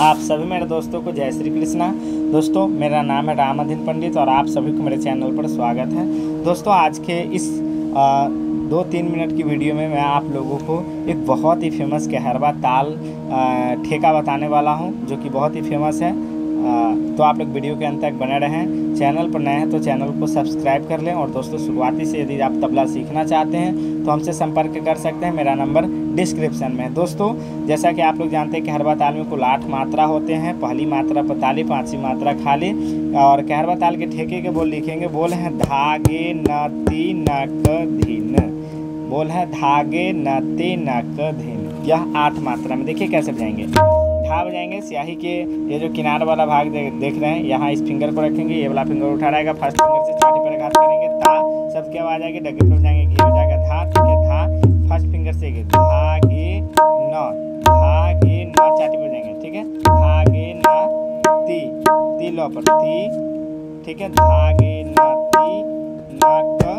आप सभी मेरे दोस्तों को जय श्री कृष्णा। दोस्तों मेरा नाम है रामाधीन पंडित और आप सभी को मेरे चैनल पर स्वागत है। दोस्तों आज के इस आ, दो तीन मिनट की वीडियो में मैं आप लोगों को एक बहुत ही फ़ेमस कहरवा ताल ठेका बताने वाला हूँ जो कि बहुत ही फ़ेमस है। तो आप लोग वीडियो के अंत तक बने रहें। चैनल पर नए हैं तो चैनल को सब्सक्राइब कर लें और दोस्तों, शुरुआती से यदि आप तबला सीखना चाहते हैं तो हमसे संपर्क कर सकते हैं। मेरा नंबर डिस्क्रिप्शन में दोस्तों, जैसा कि आप लोग जानते हैं कि हरवा ताल में कुल आठ मात्रा होते हैं। पहली मात्रा पताली, पाँचवीं मात्रा खाली। और कहरवा ताल के ठेके के बोल लिखेंगे, बोल हैं, धागे नती नक धीन। बोल है, धागे नते नक धीन। यह आठ मात्रा में। देखिए कैसे बजाएँगे। धा बजाएँगे स्याही के ये जो किनार वाला भाग दे, देख रहे हैं यहाँ इस फिंगर को रखेंगे ये वाला फिंगर उठा रहेगा फ़र्स्ट फिंगर से छाती पर घात करेंगे ता सब क्या आवाज़ आएगी डगे पर जाएँगे घी हो जाएगा धा ठीक है धा फ़र्स्ट फिंगर से धा गे न धा गे न चाटी पर जाएँगे ठीक है धा गे न ती ती लो पर ती ठीक है धा गे न ती न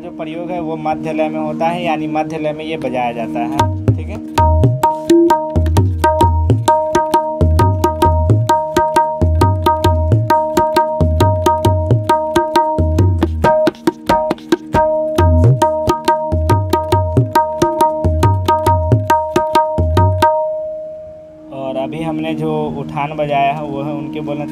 जो प्रयोग है वो मध्य लय में होता है यानी मध्य लय में ये बजाया जाता है ठीक है अभी हमने जो उठान बजाया है वो है उनके बोलने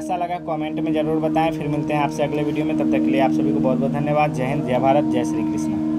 कैसा लगा कमेंट में ज़रूर बताएँ। फिर मिलते हैं आपसे अगले वीडियो में। तब तक के लिए आप सभी को बहुत बहुत धन्यवाद। जय हिंद, जय भारत, जय श्री कृष्ण।